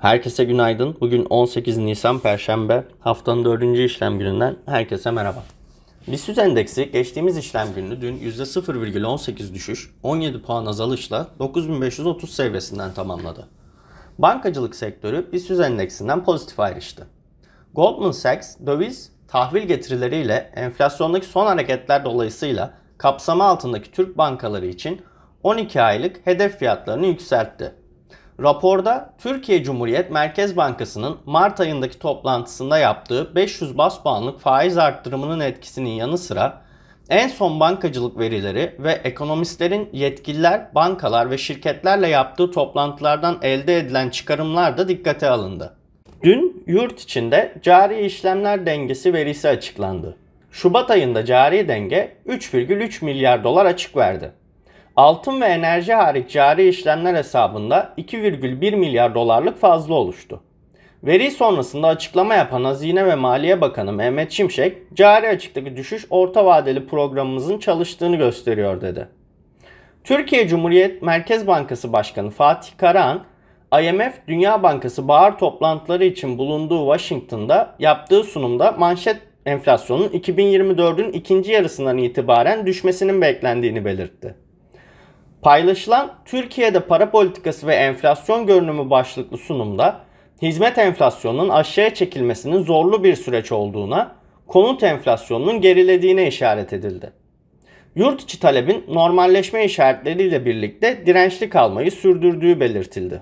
Herkese günaydın. Bugün 18 Nisan Perşembe. Haftanın 4. işlem gününden herkese merhaba. BIST endeksi geçtiğimiz işlem günü dün %0,18 düşüş, 17 puan azalışla 9530 seviyesinden tamamladı. Bankacılık sektörü BIST endeksinden pozitif ayrıştı. Goldman Sachs, döviz, tahvil getirileriyle enflasyondaki son hareketler dolayısıyla kapsama altındaki Türk bankaları için 12 aylık hedef fiyatlarını yükseltti. Raporda Türkiye Cumhuriyet Merkez Bankası'nın Mart ayındaki toplantısında yaptığı 500 bas puanlık faiz arttırımının etkisinin yanı sıra en son bankacılık verileri ve ekonomistlerin yetkililer, bankalar ve şirketlerle yaptığı toplantılardan elde edilen çıkarımlar da dikkate alındı. Dün yurt içinde cari işlemler dengesi verisi açıklandı. Şubat ayında cari denge 3,3 milyar dolar açık verdi. Altın ve enerji hariç cari işlemler hesabında 2,1 milyar dolarlık fazla oluştu. Veri sonrasında açıklama yapan Hazine ve Maliye Bakanı Mehmet Şimşek, cari açıktaki düşüş orta vadeli programımızın çalıştığını gösteriyor dedi. Türkiye Cumhuriyet Merkez Bankası Başkanı Fatih Karahan, IMF Dünya Bankası bahar toplantıları için bulunduğu Washington'da yaptığı sunumda manşet enflasyonun 2024'ün ikinci yarısından itibaren düşmesinin beklendiğini belirtti. Paylaşılan Türkiye'de para politikası ve enflasyon görünümü başlıklı sunumda hizmet enflasyonunun aşağıya çekilmesinin zorlu bir süreç olduğuna, konut enflasyonunun gerilediğine işaret edildi. Yurt içi talebin normalleşme işaretleriyle birlikte dirençli kalmayı sürdürdüğü belirtildi.